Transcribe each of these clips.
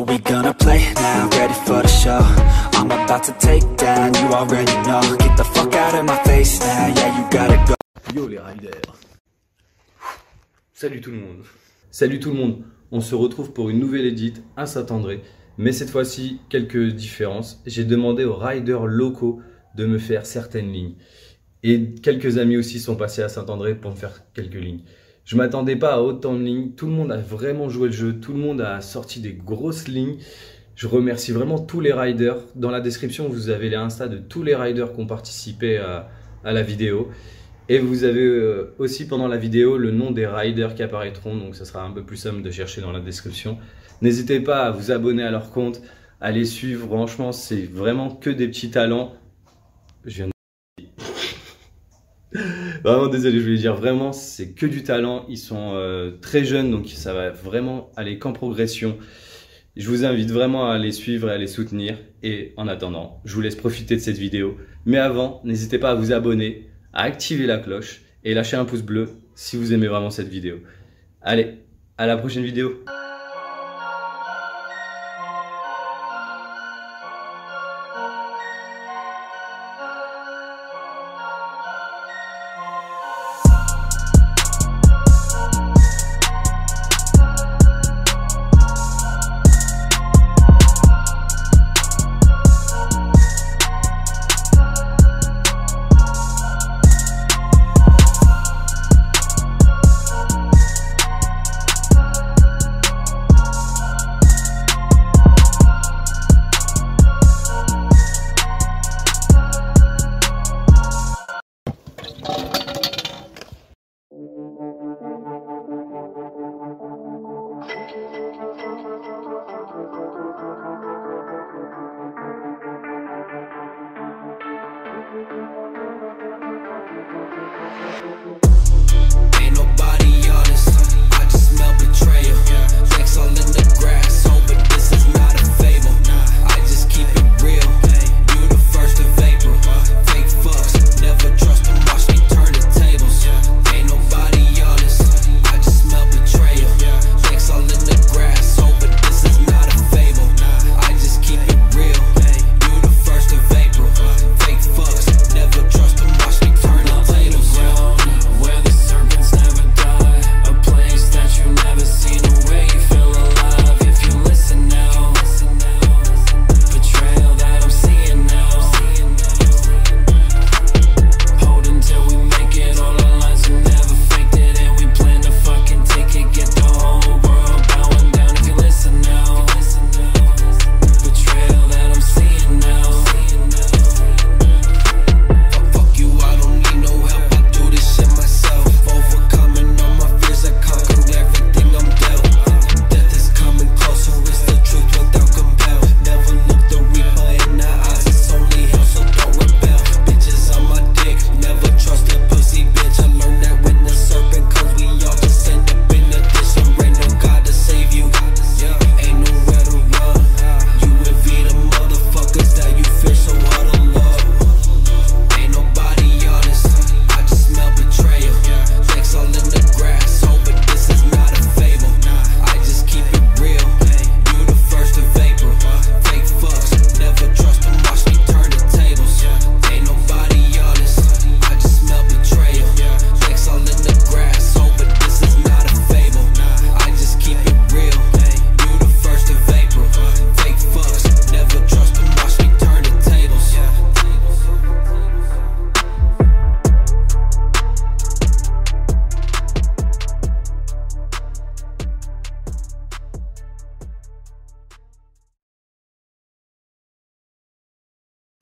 Are we gonna play now? Ready for the show? I'm about to take down, you already know. Get the fuck out of my face now, yeah, you gotta go. Yo les riders Salut tout le monde Salut tout le monde On se retrouve pour une nouvelle édite à Saint-André. Mais cette fois-ci, quelques différences. J'ai demandé aux riders locaux de me faire certaines lignes. Et quelques amis aussi sont passés à Saint-André pour me faire quelques lignes. Je m'attendais pas à autant de lignes. Tout le monde a vraiment joué le jeu. Tout le monde a sorti des grosses lignes. Je remercie vraiment tous les riders. Dans la description, vous avez les Insta de tous les riders qui ont participé à, la vidéo. Et vous avez euh, aussi pendant la vidéo le nom des riders qui apparaîtront. Donc ça sera un peu plus simple de chercher dans la description. N'hésitez pas à vous abonner à leur compte, à les suivre. Franchement, c'est vraiment que des petits talents. Je Vraiment désolé, je voulais dire vraiment, c'est que du talent. Ils sont euh, très jeunes, donc ça va vraiment aller qu'en progression. Je vous invite vraiment à les suivre et à les soutenir. Et en attendant, je vous laisse profiter de cette vidéo. Mais avant, n'hésitez pas à vous abonner, à activer la cloche et lâcher un pouce bleu si vous aimez vraiment cette vidéo. Allez, à la prochaine vidéo.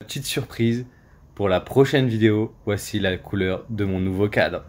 Petite surprise, pour la prochaine vidéo, voici la couleur de mon nouveau cadre.